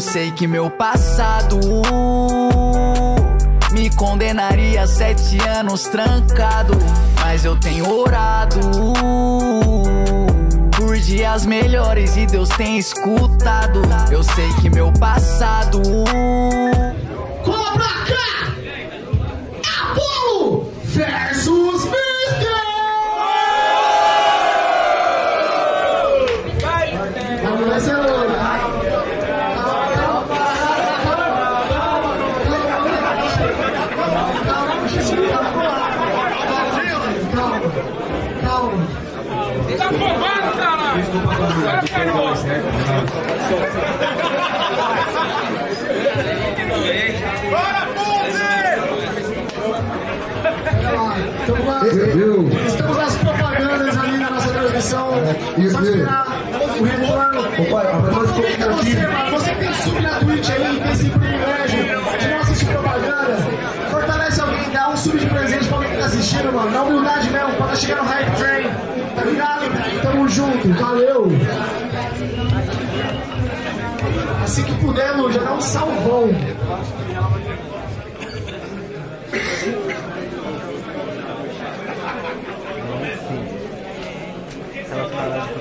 Eu sei que meu passado me condenaria a sete anos trancado. Mas eu tenho orado por dias melhores e Deus tem escutado. Eu sei que meu passado. Cola pra cá! Tá afogado, caralho! Vai, Carol! Bora, Então, Estamos nas propagandas ali na nossa transmissão. Isso, Só esperar o retorno. a pessoa ficou Aproveita você, mano. Você tem sub na Twitch aí, tem esse privilégio de não assistir propaganda. Fortalece alguém, dá um sub de presente pra alguém que tá assistindo, mano. Na humildade mesmo, pra chegar no hype train. Junto, valeu. Assim que puder, Lu, já dá um salvão.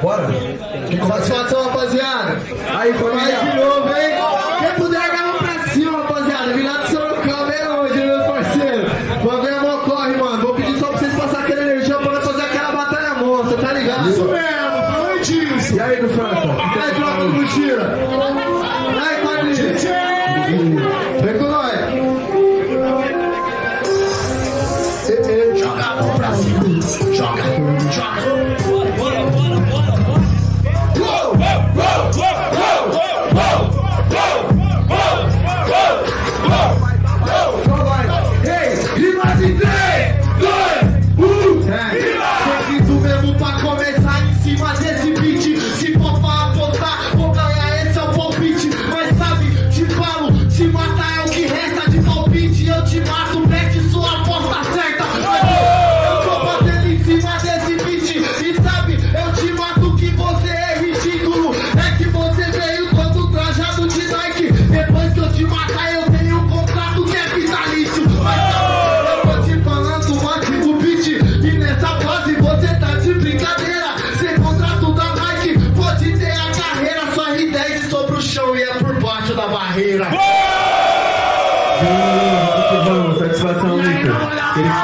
Bora? Satisfação, rapaziada. Aí, família. Mais de novo, hein? Quem puder, agarra pra cima, rapaziada. Virado do Sorocaba é hoje, meus parceiros. Vou ver a mão corre, mano. Vou pedir só pra vocês passarem aquela energia pra nós fazer aquela batalha monstra, tá ligado? Isso mesmo, disso. E aí, do França? Aí, troca do Buxira. Aí, quadrilha. Vem com nós. Joga a mão pra cima. Joga, joga.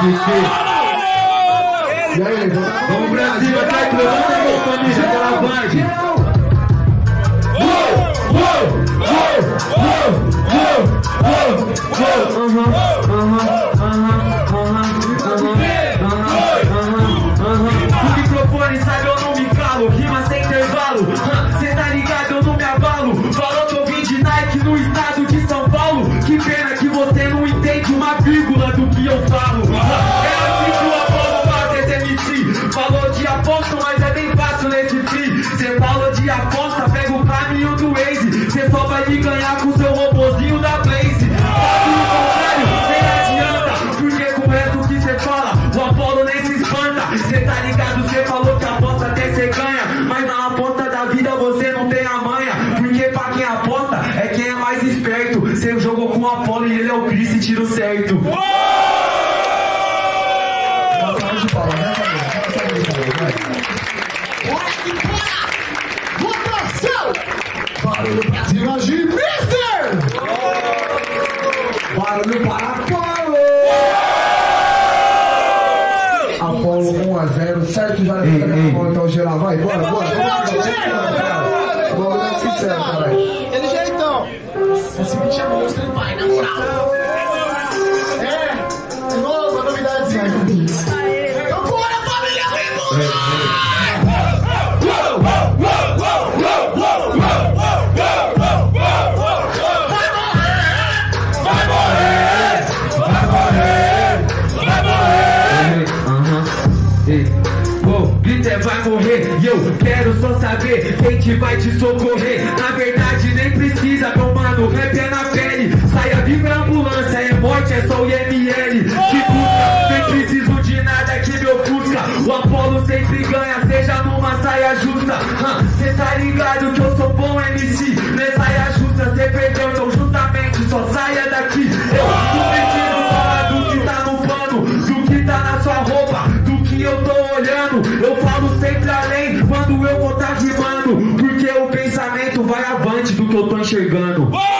E Barulho para Apolo! Apolo 1 a 0, certo? Já levanta a mão, então geral, vai, bora, bora. Morrer e eu quero só saber quem que vai te socorrer. Na verdade, nem precisa, meu mano, rap é na pele. Saia viva é ambulância, é morte, é só o IML. Que busca, nem preciso de nada que me ofusca. O Apolo sempre ganha, seja numa saia justa. Hã, Cê tá ligado que eu sou bom MC, nessa saia justa, cê perdeu. pregando.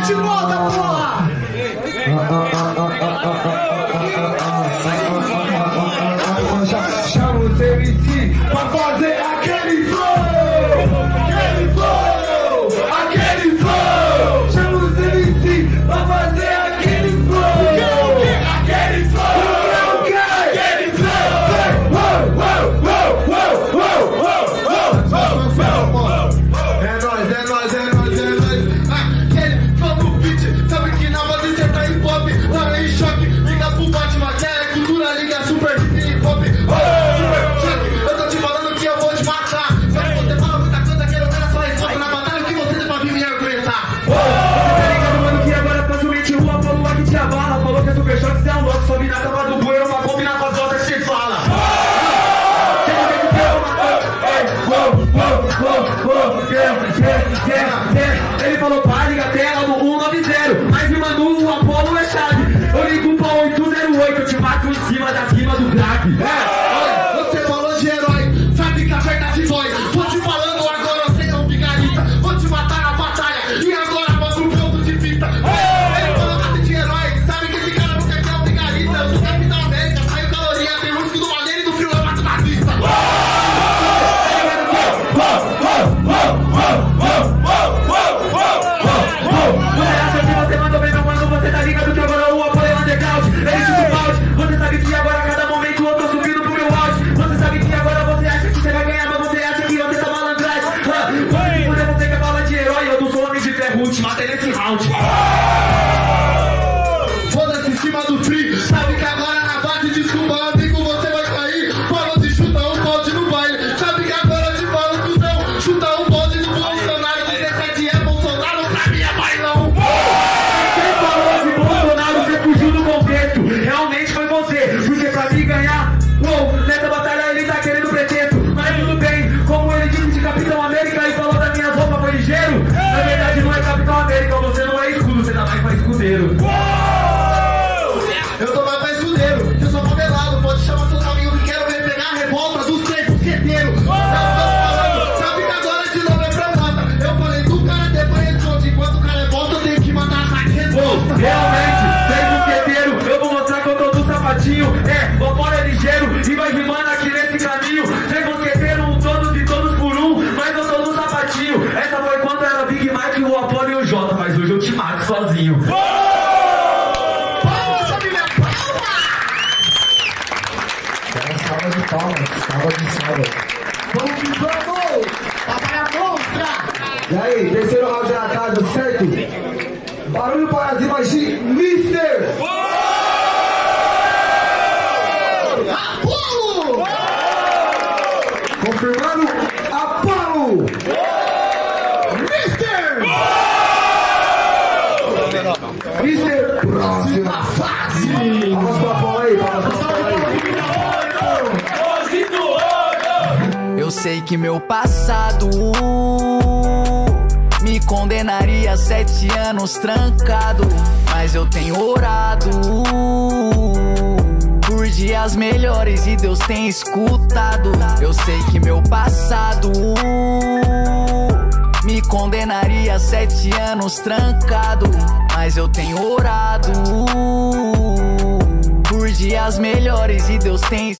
bate e volta, porra! Salva de palmas, salva de salva. Vamos que vamos! Batalha monstra! E aí, terceiro round que meu passado me condenaria a sete anos trancado. Mas eu tenho orado por dias melhores e Deus tem escutado. Eu sei que meu passado me condenaria a sete anos trancado. Mas eu tenho orado por dias melhores e Deus tem